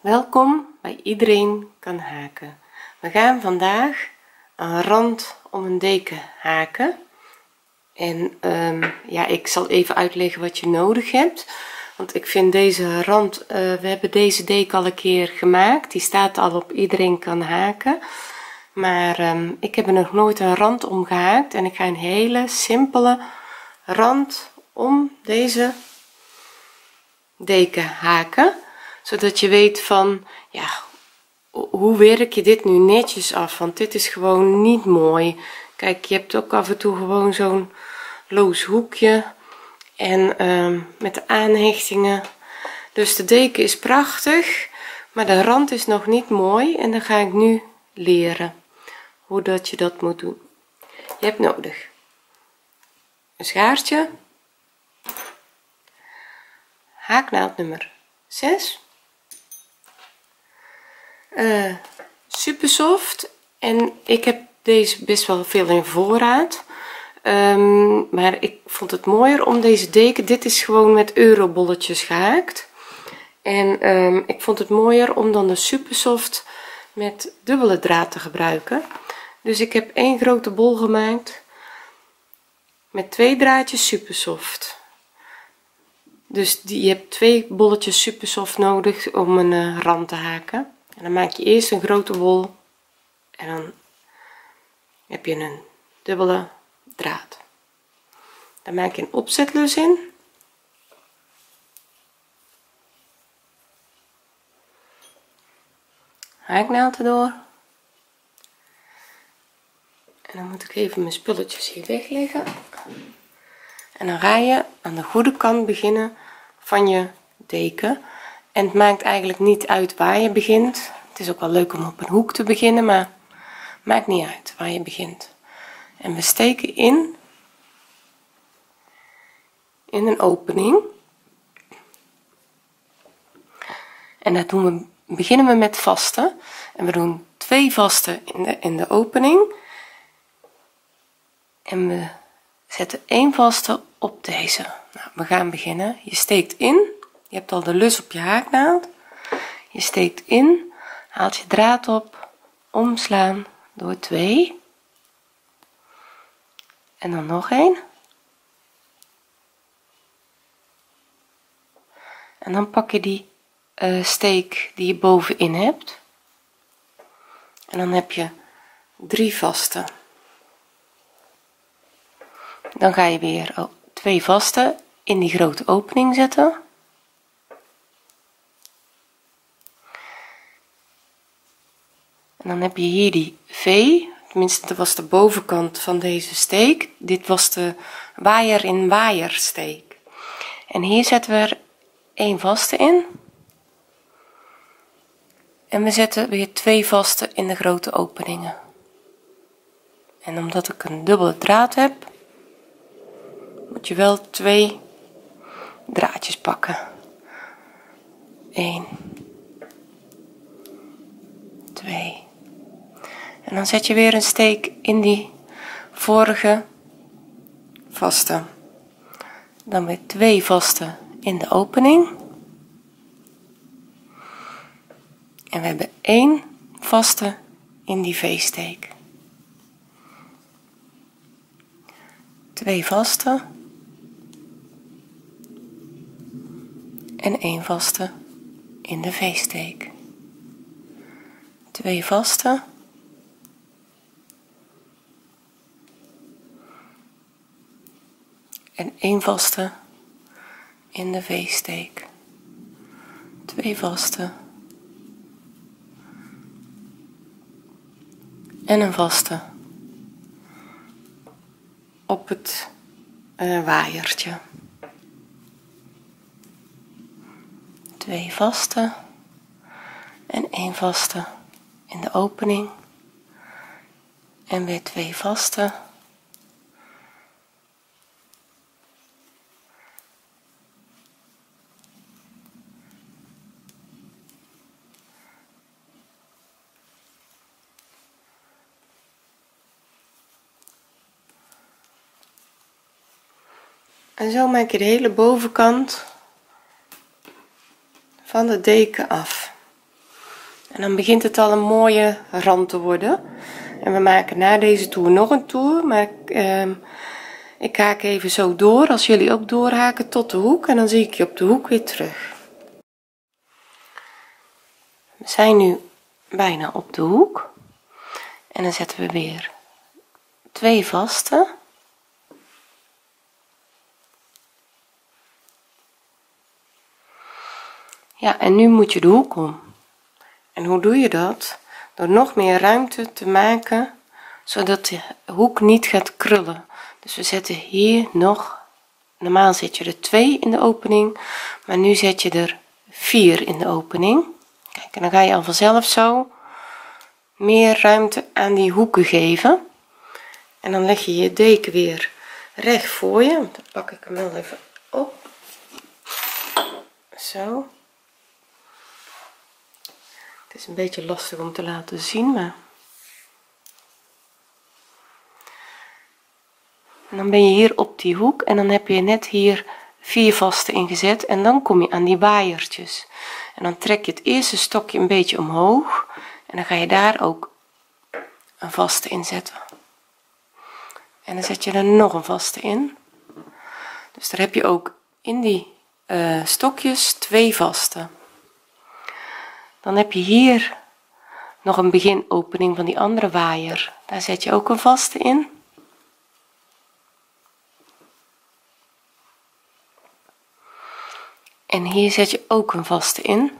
welkom bij iedereen kan haken. We gaan vandaag een rand om een deken haken. En ehm, ja ik zal even uitleggen wat je nodig hebt. Want ik vind deze rand uh, we hebben deze deken al een keer gemaakt. Die staat al op iedereen kan haken. Maar um, ik heb er nog nooit een rand om gehaakt. En ik ga een hele simpele rand om deze deken haken zodat je weet van ja hoe werk je dit nu netjes af? Want dit is gewoon niet mooi. Kijk je hebt ook af en toe gewoon zo'n loos hoekje. En um, met de aanhechtingen dus de deken is prachtig maar de rand is nog niet mooi. En dan ga ik nu leren hoe dat je dat moet doen. Je hebt nodig een schaartje. Haaknaald nummer 6 uh, super soft en ik heb deze best wel veel in voorraad. Um, maar ik vond het mooier om deze deken. Dit is gewoon met eurobolletjes gehaakt. En um, ik vond het mooier om dan de super soft met dubbele draad te gebruiken. Dus ik heb één grote bol gemaakt met twee draadjes super soft dus die, je hebt twee bolletjes super soft nodig om een uh, rand te haken en dan maak je eerst een grote bol en dan heb je een dubbele draad. Dan maak je een opzetlus in. Haaknaald erdoor. En dan moet ik even mijn spulletjes hier wegleggen. En dan ga je aan de goede kant beginnen van je deken en het maakt eigenlijk niet uit waar je begint. Het is ook wel leuk om op een hoek te beginnen maar maakt niet uit waar je begint. En we steken in in een opening. En dat doen we beginnen we met vaste en we doen twee vaste in de, in de opening. En we zetten één vaste op deze. Nou, we gaan beginnen. Je steekt in je hebt al de lus op je haaknaald. Je steekt in haalt je draad op omslaan door 2 en dan nog een en dan pak je die uh, steek die je bovenin hebt. En dan heb je drie vaste. Dan ga je weer oh, twee vaste in die grote opening zetten en dan heb je hier die V. Tenminste dat was de bovenkant van deze steek. Dit was de waaier in waaiersteek en hier zetten we er vaste in. En we zetten weer twee vaste in de grote openingen. En omdat ik een dubbele draad heb moet je wel twee draadjes pakken. 1 2 en dan zet je weer een steek in die vorige vaste. Dan weer twee vaste in de opening. En we hebben één vaste in die v-steek. Twee vaste. En één vaste in de v-steek. Twee vaste en één vaste in de v-steek. Twee vaste. En een vaste. Op het uh, waaiertje. Twee vaste en één vaste in de opening. En weer twee vaste en zo maak je de hele bovenkant van de deken af. En dan begint het al een mooie rand te worden. En we maken na deze toer nog een toer maar uh, ik haak even zo door als jullie ook doorhaken tot de hoek. En dan zie ik je op de hoek weer terug. We zijn nu bijna op de hoek. En dan zetten we weer twee vaste ja en nu moet je de hoek om. En hoe doe je dat? Door nog meer ruimte te maken zodat de hoek niet gaat krullen. Dus we zetten hier nog normaal zet je er 2 in de opening maar nu zet je er 4 in de opening. Kijk en dan ga je al vanzelf zo meer ruimte aan die hoeken geven. En dan leg je je deken weer recht voor je dan pak ik hem wel even op. Zo is een beetje lastig om te laten zien maar en dan ben je hier op die hoek en dan heb je net hier vier vaste ingezet en dan kom je aan die waaiertjes. En dan trek je het eerste stokje een beetje omhoog en dan ga je daar ook een vaste in zetten. En dan zet je er nog een vaste in. Dus daar heb je ook in die uh, stokjes twee vaste dan heb je hier nog een beginopening van die andere waaier. Daar zet je ook een vaste in. En hier zet je ook een vaste in.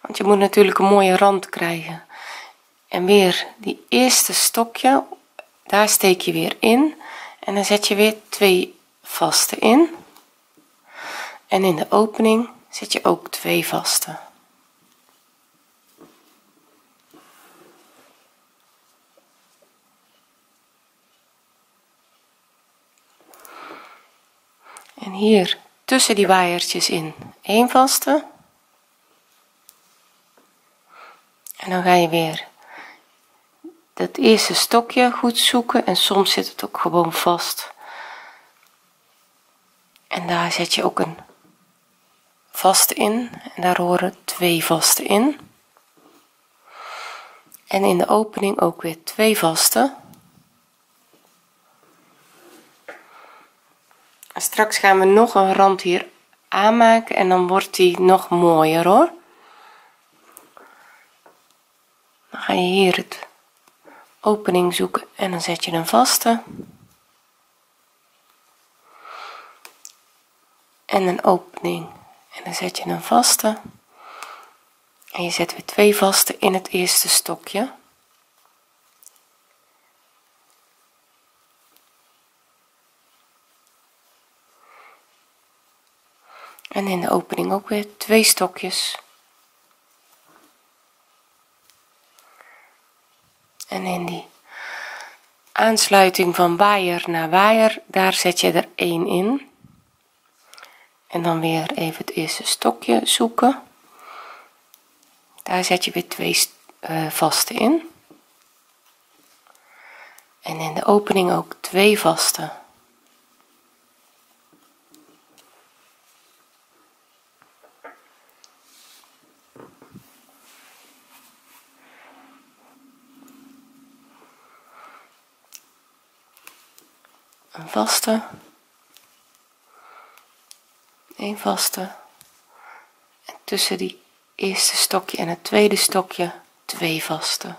Want je moet natuurlijk een mooie rand krijgen. En weer die eerste stokje daar steek je weer in. En dan zet je weer twee vaste in. En in de opening zet je ook twee vaste hier tussen die waaiertjes in één vaste. En dan ga je weer dat eerste stokje goed zoeken en soms zit het ook gewoon vast. En daar zet je ook een vaste in en daar horen twee vaste in. En in de opening ook weer twee vaste straks gaan we nog een rand hier aanmaken en dan wordt die nog mooier hoor. Dan ga je hier het opening zoeken en dan zet je een vaste en een opening. En dan zet je een vaste en je zet weer twee vaste in het eerste stokje en in de opening ook weer twee stokjes. En in die aansluiting van waaier naar waaier daar zet je er één in. En dan weer even het eerste stokje zoeken. Daar zet je weer twee uh, vaste in. En in de opening ook twee vaste een vaste. Een vaste. En tussen die eerste stokje en het tweede stokje twee vaste.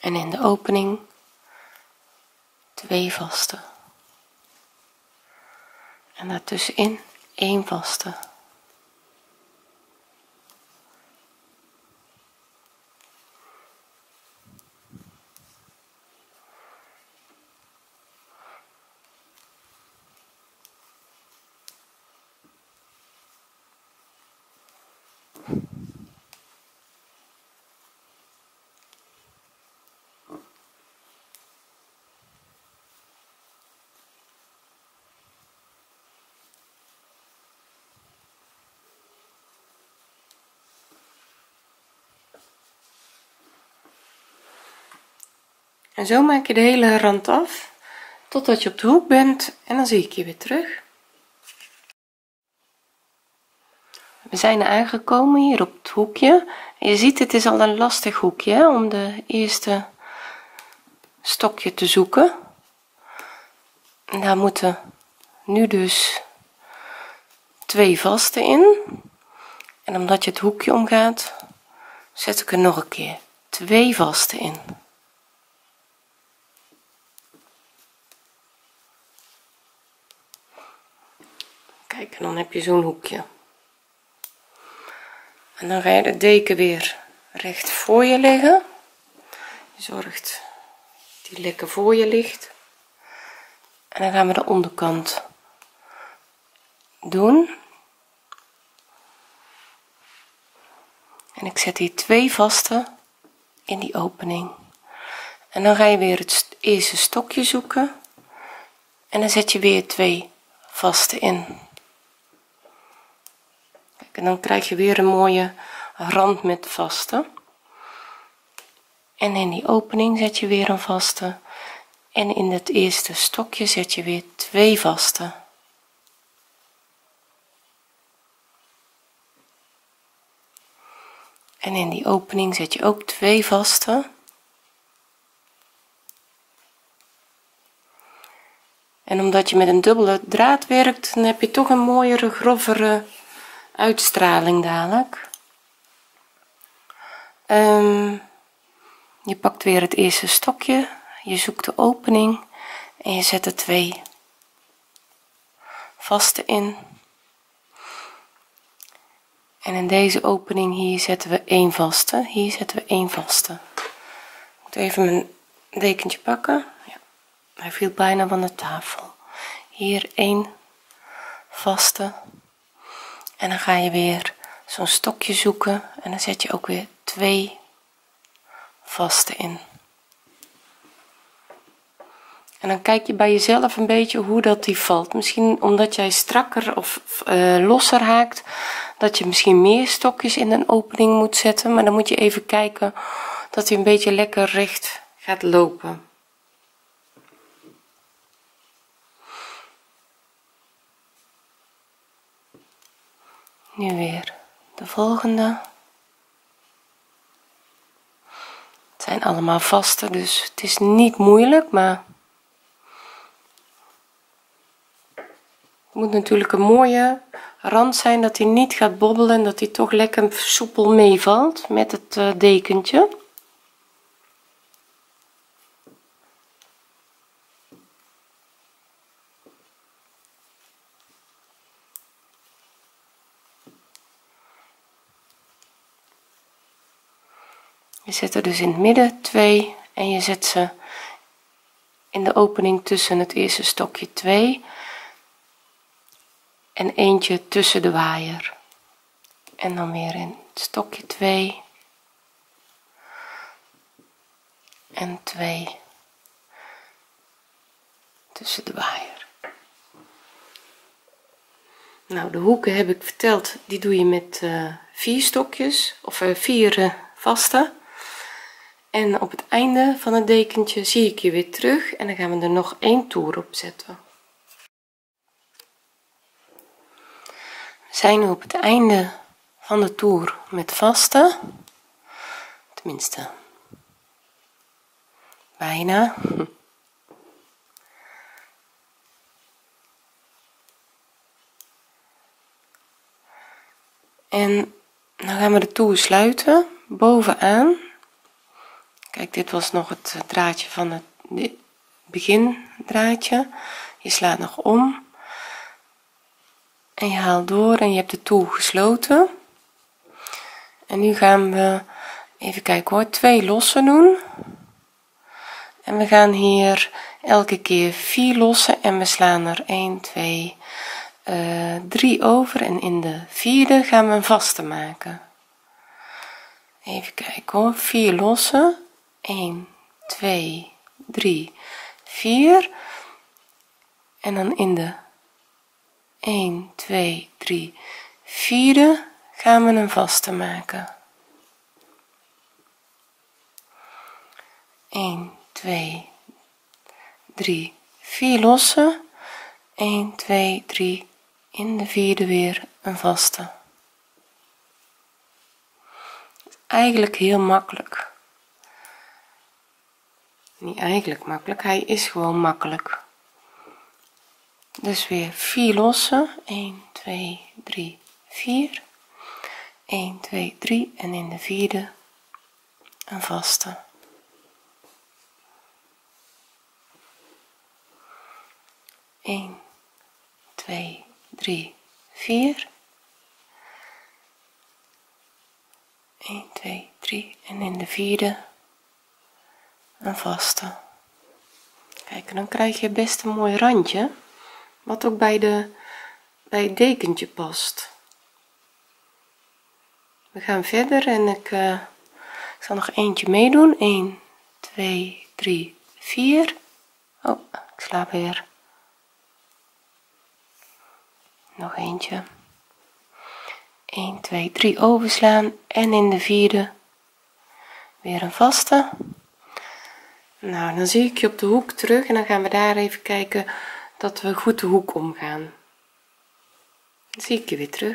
En in de opening twee vaste. En daartussenin één vaste en zo maak je de hele rand af totdat je op de hoek bent en dan zie ik je weer terug. We zijn aangekomen hier op het hoekje. En je ziet het is al een lastig hoekje om de eerste stokje te zoeken. En daar moeten nu dus twee vaste in. En omdat je het hoekje omgaat zet ik er nog een keer twee vaste in kijk en dan heb je zo'n hoekje. En dan ga je de deken weer recht voor je leggen je zorgt die lekker voor je ligt. En dan gaan we de onderkant doen. En ik zet hier twee vaste in die opening. En dan ga je weer het eerste stokje zoeken. En dan zet je weer twee vaste in en dan krijg je weer een mooie rand met vaste. En in die opening zet je weer een vaste. En in het eerste stokje zet je weer twee vaste. En in die opening zet je ook twee vaste. En omdat je met een dubbele draad werkt dan heb je toch een mooiere grovere uitstraling dadelijk. Um, je pakt weer het eerste stokje je zoekt de opening en je zet er twee vaste in. En in deze opening hier zetten we één vaste hier zetten we één vaste. Ik moet even mijn dekentje pakken. Ja, hij viel bijna van de tafel. Hier één vaste en dan ga je weer zo'n stokje zoeken en dan zet je ook weer twee vaste in. En dan kijk je bij jezelf een beetje hoe dat die valt. Misschien omdat jij strakker of uh, losser haakt dat je misschien meer stokjes in een opening moet zetten. Maar dan moet je even kijken dat hij een beetje lekker recht gaat lopen nu weer de volgende. Het zijn allemaal vaste dus het is niet moeilijk maar het moet natuurlijk een mooie rand zijn dat hij niet gaat bobbelen dat hij toch lekker soepel meevalt met het uh, dekentje je zet er dus in het midden twee en je zet ze in de opening tussen het eerste stokje 2 en eentje tussen de waaier. En dan weer in stokje 2 en 2 tussen de waaier. Nou de hoeken heb ik verteld die doe je met uh, vier stokjes of uh, vier uh, vaste en op het einde van het dekentje zie ik je weer terug en dan gaan we er nog één toer op zetten. We zijn nu op het einde van de toer met vaste tenminste bijna. En dan gaan we de toer sluiten bovenaan kijk dit was nog het draadje van het begin draadje je slaat nog om. En je haalt door en je hebt de toer gesloten. En nu gaan we even kijken hoor. Twee lossen doen. En we gaan hier elke keer vier lossen en we slaan er 1 2 uh, 3 over. En in de vierde gaan we een vaste maken. Even kijken hoor. 4 lossen 1 2 3 4 en dan in de 1 2 3 vierde gaan we een vaste maken. 1 2 3 4 losse 1 2 3 in de vierde weer een vaste. Eigenlijk heel makkelijk niet eigenlijk makkelijk. Hij is gewoon makkelijk. Dus weer 4 lossen. 1 2 3 4 1 2 3 en in de vierde een vaste. 1 2 3 4 1 2 3 en in de vierde een vaste. Kijk dan krijg je best een mooi randje wat ook bij de bij het dekentje past. We gaan verder en ik, uh, zal nog eentje meedoen. 1 2 3 4 oh ik sla weer. Nog eentje. 1 2 3 overslaan en in de vierde weer een vaste nou dan zie ik je op de hoek terug en dan gaan we daar even kijken dat we goed de hoek omgaan. Dan zie ik je weer terug.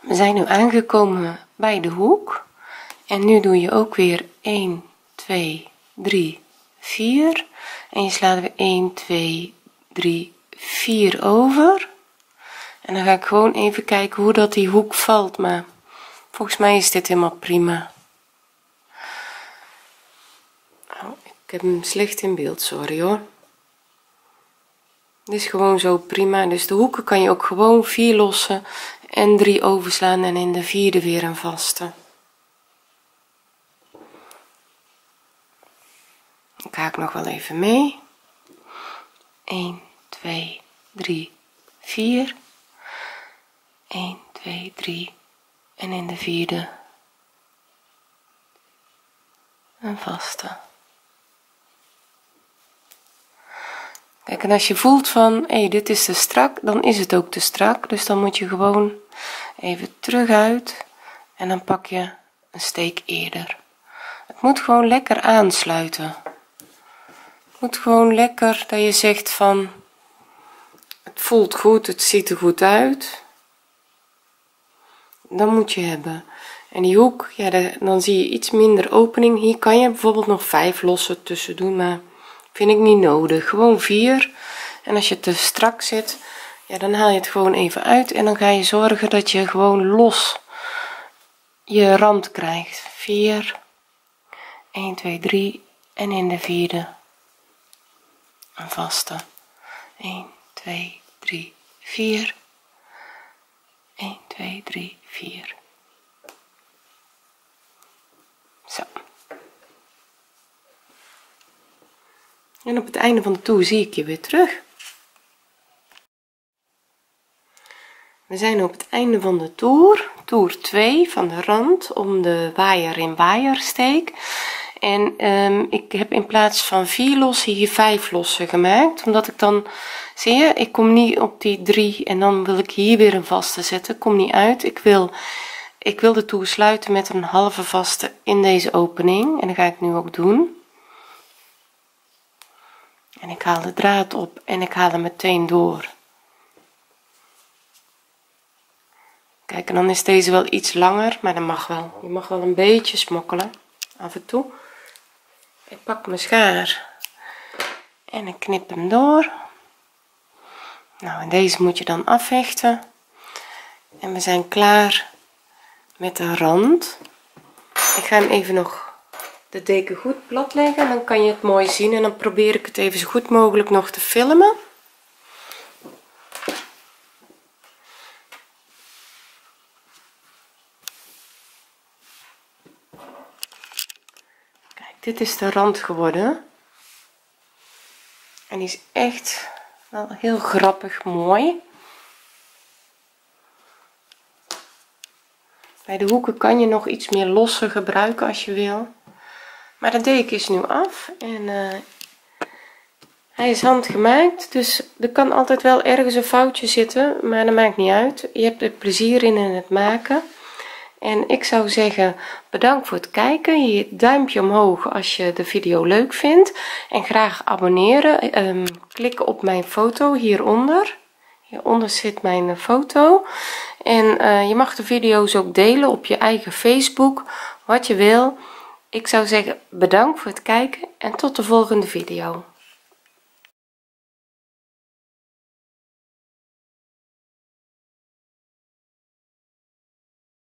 We zijn nu aangekomen bij de hoek en nu doe je ook weer 1 2 3 4 en je slaat weer 1 2 3 4 over. En dan ga ik gewoon even kijken hoe dat die hoek valt maar volgens mij is dit helemaal prima oh, ik heb hem slecht in beeld sorry hoor. Dit is gewoon zo prima. Dus de hoeken kan je ook gewoon vier lossen en 3 overslaan en in de vierde weer een vaste. Ik haak nog wel even mee. 1 2 3 4 1 2 3 en in de vierde een vaste en als je voelt van hé hey, dit is te strak dan is het ook te strak. Dus dan moet je gewoon even terug uit en dan pak je een steek eerder. Het moet gewoon lekker aansluiten. Het moet gewoon lekker dat je zegt van het voelt goed het ziet er goed uit. Dan moet je hebben. En die hoek ja dan zie je iets minder opening. Hier kan je bijvoorbeeld nog vijf lossen tussen doen maar vind ik niet nodig. Gewoon vier. En als je te strak zit ja dan haal je het gewoon even uit en dan ga je zorgen dat je gewoon los je rand krijgt. 4 1 2 3 en in de vierde een vaste. 1 2 3 4 1 2 3 4 zo en op het einde van de toer zie ik je weer terug. We zijn op het einde van de toer toer 2 van de rand om de waaier in waaiersteek. En um, ik heb in plaats van vier lossen hier vijf lossen gemaakt omdat ik dan zie je ik kom niet op die drie en dan wil ik hier weer een vaste zetten. Kom niet uit. Ik wil ik wil de toer sluiten met een halve vaste in deze opening en dat ga ik nu ook doen en ik haal de draad op en ik haal hem meteen door. Kijk en dan is deze wel iets langer maar dat mag wel. Je mag wel een beetje smokkelen af en toe. Ik pak mijn schaar en ik knip hem door. Nou en deze moet je dan afhechten en we zijn klaar met de rand. Ik ga hem even nog de deken goed plat leggen. Dan kan je het mooi zien en dan probeer ik het even zo goed mogelijk nog te filmen. Kijk dit is de rand geworden. En die is echt wel heel grappig mooi. Bij de hoeken kan je nog iets meer losser gebruiken als je wil maar de deken is nu af en uh, hij is handgemaakt dus er kan altijd wel ergens een foutje zitten maar dat maakt niet uit. Je hebt er plezier in in het maken. En ik zou zeggen bedankt voor het kijken. Je duimpje omhoog als je de video leuk vindt. En graag abonneren. Um, klik op mijn foto hieronder. Hieronder zit mijn foto. En eh, je mag de video's ook delen op je eigen facebook wat je wil ik zou zeggen bedankt voor het kijken en tot de volgende video